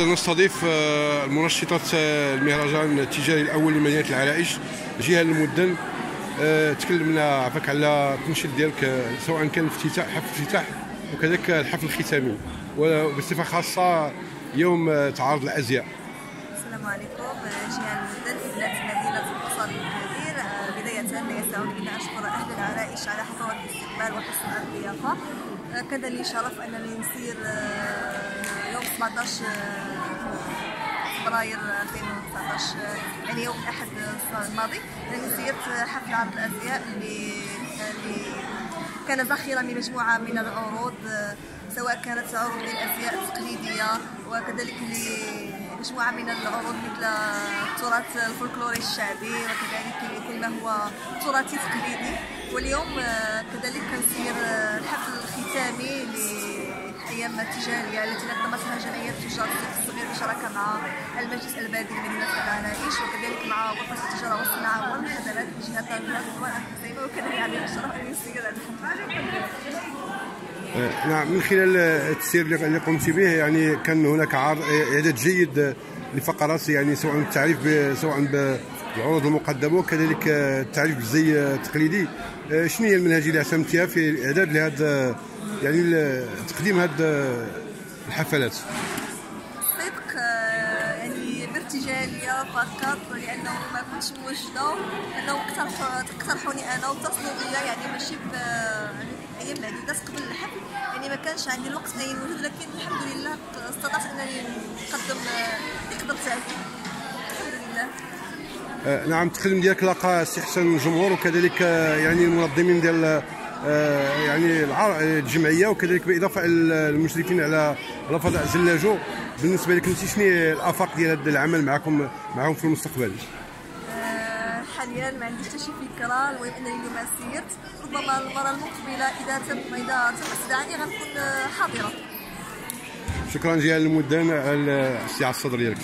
إذا نستضيف آه، المنشطة آه، المهرجان التجاري الأول لمدينة العرائش جهة المدن. آه، تكلمنا عفاك على التنشيط ديالك سواء كان الافتتاح حفل الافتتاح وكذلك الحفل الختامي وبصفة خاصة يوم تعارض الأزياء. السلام عليكم. جيهان المدن ابنة مدينة الاقتصاد الكبير. بداية يسعني بنا أشكر أهل العرائش على حفاوة الاستقبال وحسن الضيافة. كان لي شرف أنني نسير يوم 17 آه، فبراير 2019 آه، يعني يوم الأحد الماضي. سيرت حفل عرض الأزياء اللي اللي كان ذخيرة من مجموعة من العروض آه، سواء كانت عروض للأزياء التقليدية وكذلك لمجموعة من العروض مثل التراث الفولكلوري الشعبي وكذلك كل ما هو تراثي تقليدي. واليوم آه، كذلك كنسير آه، الحفل الختامي للأيام التجارية التي نظمتها جمعية تجار السوق الصغير بشراكة مع المجلس البلدي لمدينة العرائش وكذلك مع غرفة التجارة والصناعة والمحلات بجهة الجهات الحسينة وكان يعني الشرف أن يسير آه، نعم من خلال التسير اللي قمت به يعني كان هناك عرض إعداد جيد لفقرات يعني سواء التعريف سواء بالعروض المقدمة وكذلك التعريف بالزي التقليدي. شنو هي المنهجيه اللي اعتمدتيها في الاعداد لهذا يعني تقديم هذه الحفلات. صدق آه، يعني بارتجالية فقط لأنه ما كنتش موجده انه اقترحوني أنا واتصلوا بيا يعني ماشي ب أيام معدودات قبل الحفل يعني ما كانش عندي الوقت انني نوجد لكن الحمد لله استطعت إنني نقدم اللي قدرت عليه الحمد لله. آه، نعم التقديم ديالك لاقى استحسان الجمهور وكذلك آه، يعني المنظمين ديال يعني العر- الجمعية وكذلك بالاضافه المشرفين على على فضاء زلاجو. بالنسبة لك انت شنو الآفاق ديال هذا العمل معكم معهم في المستقبل؟ آه، حاليا ما عنديش حتى شي فكرة المهم أنني اليوم سيرت ربما المرة المقبلة إذا تم إذا تم استدعائي غنكون آه، حاضرة. شكرا جزيلا للمدان على الاستيعاب الصدر ديالك